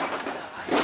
はい。